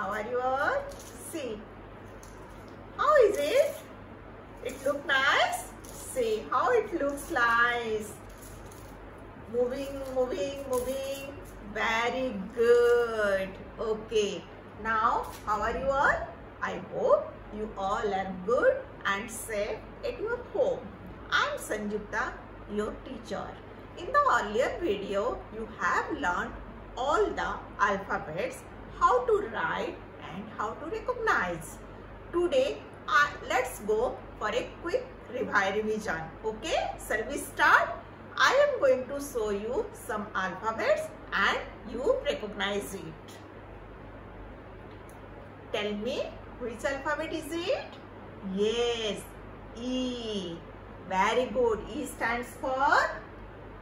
How are you all? See. How is it? It look nice? See how it looks nice. Moving, moving, moving. Very good. Okay. Now, how are you all? I hope you all are good and safe at your home. I am Sanjukta, your teacher. In the earlier video, you have learned all the alphabets, how to write and how to recognize. Today, uh, let's go for a quick revision. Okay, shall we start? I am going to show you some alphabets and you recognize it. Tell me which alphabet is it? Yes, E. Very good. E stands for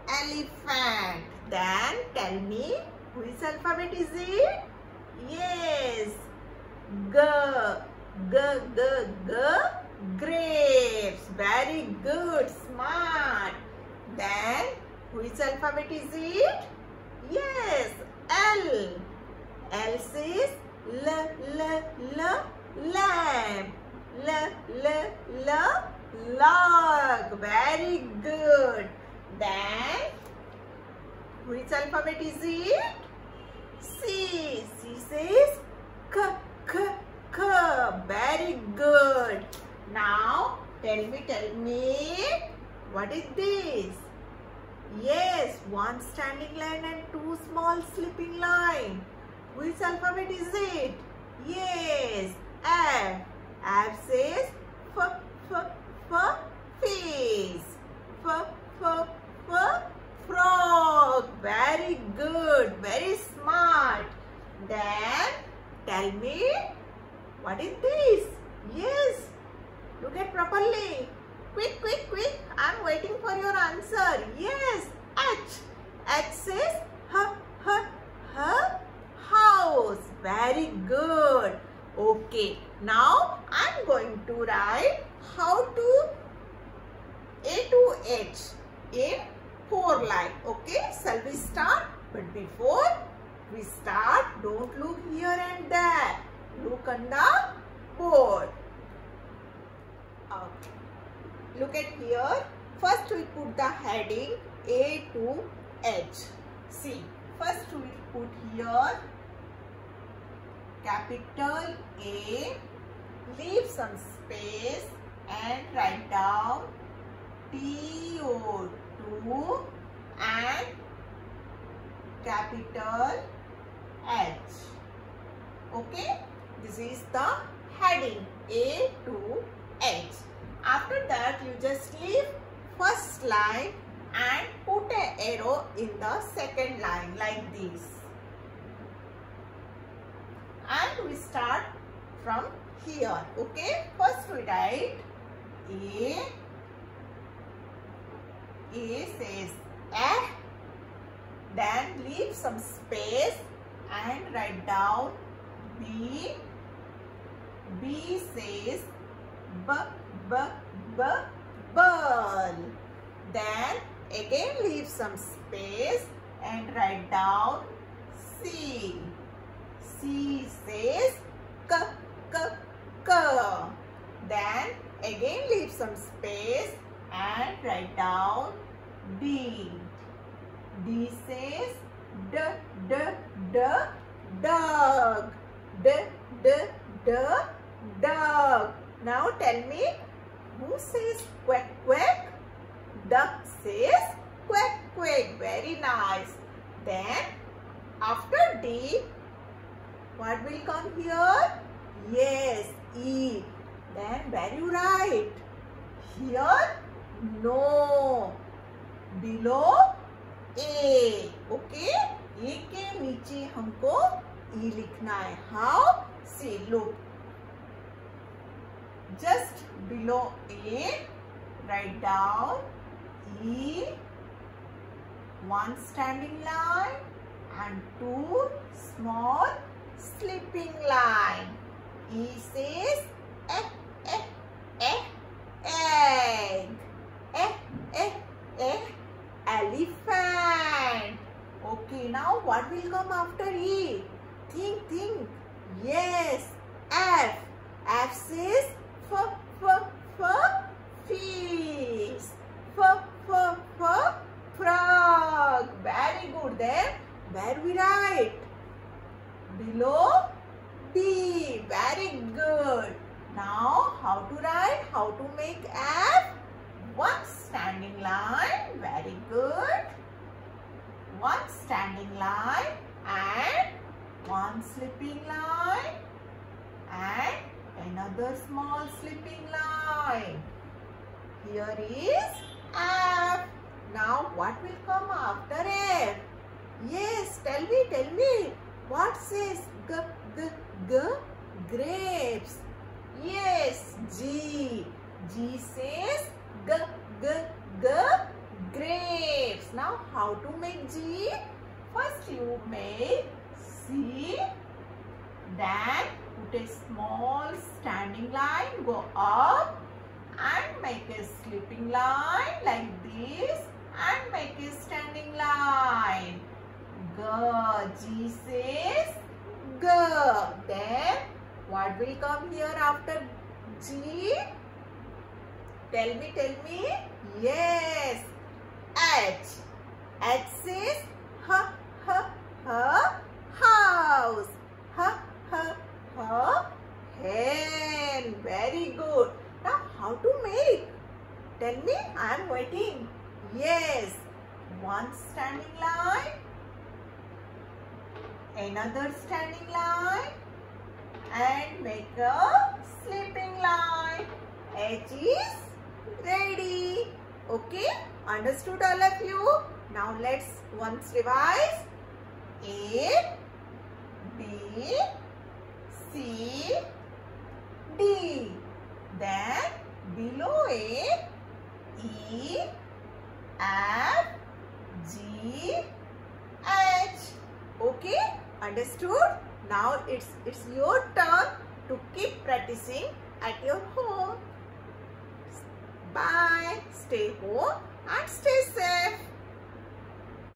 elephant. Then tell me which alphabet is it? Yes. G. G, G, G. Grapes. Very good. Smart. Then which alphabet is it? Yes. L. L says L, L, L. Lamp. L, L, L. Log. Very good. Then, which alphabet is it? C. C says K, K, K. Very good. Now, tell me, tell me, what is this? Yes, one standing line and two small slipping line. Which alphabet is it? Yes, F. F says F, F, F, face. F, F, F, frog. Very good, very smart. Then, tell me, what is this? Yes, look at properly. Quick, quick, quick. I'm waiting for your answer. Yes, H. H says house. Very good. Okay. Now, I'm going to write how to A to H in four line. Okay. Shall we start? But before we start, don't look here and there. Look on the board. Okay. Look at here. First we put the heading A to H. See. First we put here capital A. Leave some space and write down TO2 and capital H. Okay. This is the heading A to H. After that, you just leave first line and put an arrow in the second line like this. And we start from here. Okay. First we write A. A says A. Then leave some space and write down B. B says B, B, B, ball. Then again leave some space and write down C. C says K, K, K. Then again leave some space and write down D. D says D, D, D, dog. D, D, D, dog. Now tell me, who says quack quack? Duck says quack quack. Very nice. Then after D, what will come here? Yes, E. Then very right. Here, no. Below, A. Okay? के नीचे हमको ये लिखना है। How से लो just below a write down E one standing line and two small sleeping line E से egg. What will come after E? Think, think. Yes, F. F says f, f, f, feast. F, f, f, frog. Very good. Then, where we write? Below D. Very good. Now, how to write? How to make F? One standing line. Very good. One standing line and one slipping line and another small slipping line. Here is F. Now what will come after F? Yes, tell me, tell me. What says G, G, G? Grapes. Yes, G. G says G, G, G. Now how to make G? First you make C. Then put a small standing line. Go up and make a slipping line like this and make a standing line. G. G says G. Then what will come here after G? Tell me, tell me. Yes. H. H says H, H, H, house. H, H, H, hen. Very good. Now how to make? Tell me, I am waiting. Yes. One standing line. Another standing line. And make a sleeping line. H is ready. Okay. Understood all of you? Now let's once revise. A, B, C, D. Then below A, E, F, G, H. Okay? Understood? Now it's it's your turn to keep practicing at your home. Bye. Stay home and stay safe.